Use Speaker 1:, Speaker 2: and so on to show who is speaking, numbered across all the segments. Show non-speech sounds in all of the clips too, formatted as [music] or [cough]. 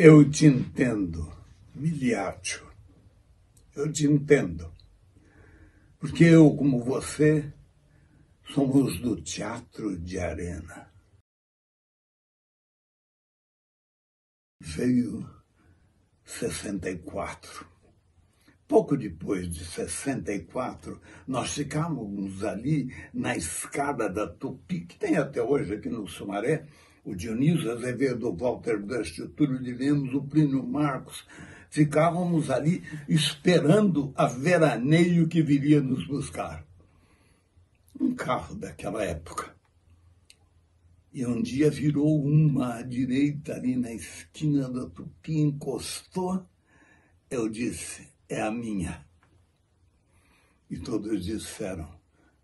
Speaker 1: Eu te entendo, Miliaccio. Eu te entendo. Porque eu, como você, somos do teatro de arena. Veio 64. Pouco depois de 64, nós ficávamos ali na escada da Tupi, que tem até hoje aqui no Sumaré, o Dionísio Azevedo, o Walter Dust, o Túlio de Lemos, o Plínio Marcos, ficávamos ali esperando a veraneio que viria nos buscar. Um carro daquela época. E um dia virou uma à direita ali na esquina da Tupi, encostou. Eu disse, é a minha. E todos disseram,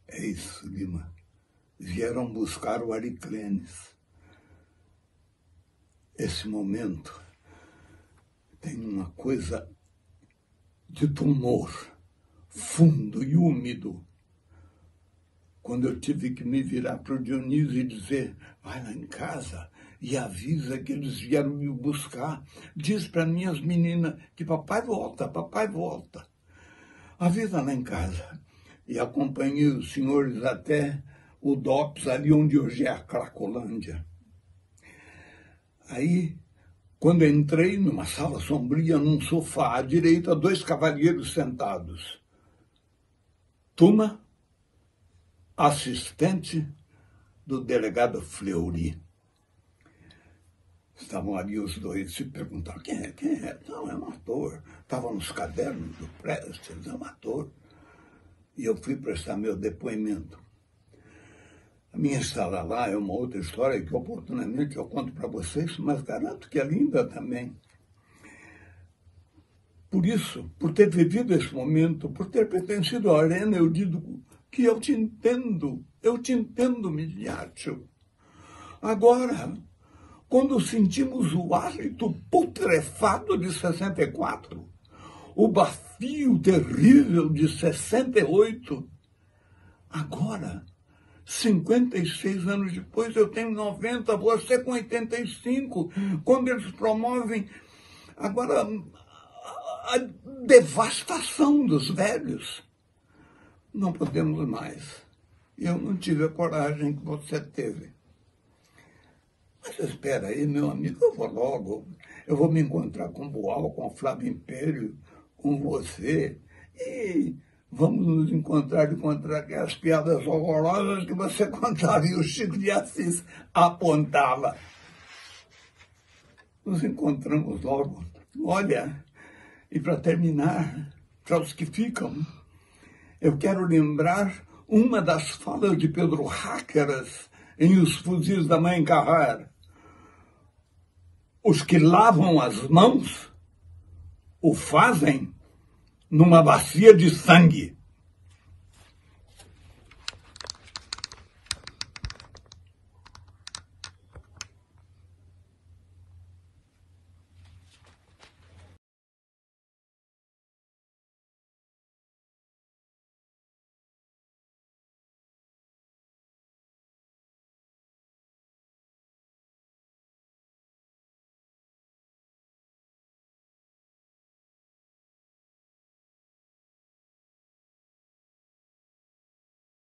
Speaker 1: é isso, Lima. Vieram buscar o Ariclenes esse momento tem uma coisa de tumor fundo e úmido. Quando eu tive que me virar para o Dionísio e dizer, vai lá em casa e avisa que eles vieram me buscar. Diz para minhas meninas que papai volta, papai volta. Avisa lá em casa. E acompanhei os senhores até o DOPS, ali onde hoje é a Cracolândia. Aí, quando entrei numa sala sombria, num sofá, à direita, dois cavalheiros sentados. Tuma, assistente do delegado Fleury. Estavam ali os dois se perguntaram, quem é, quem é? Não, é um ator. Estava nos cadernos do Prestes, é um ator. E eu fui prestar meu depoimento. A minha estada lá é uma outra história que oportunamente eu conto para vocês, mas garanto que é linda também. Por isso, por ter vivido esse momento, por ter pertencido à arena, eu digo que eu te entendo, eu te entendo, Miliaccio. Agora, quando sentimos o hálito putrefado de 64, o bafio terrível de 68, agora 56 anos depois, eu tenho 90, você com 85, quando eles promovem agora a devastação dos velhos. Não podemos mais. Eu não tive a coragem que você teve. Mas espera aí, meu amigo, eu vou logo. Eu vou me encontrar com o Boal, com o Flávio Império, com você. E vamos nos encontrar e contar aquelas piadas horrorosas que você [laughs] contava e o Chico de Assis apontava. Nos encontramos logo. Olha, e para terminar, para os que ficam, eu quero lembrar uma das falas de Pedro Háqueras em Os Fuzis da Mãe Carrar. Os que lavam as mãos o fazem numa bacia de sangue.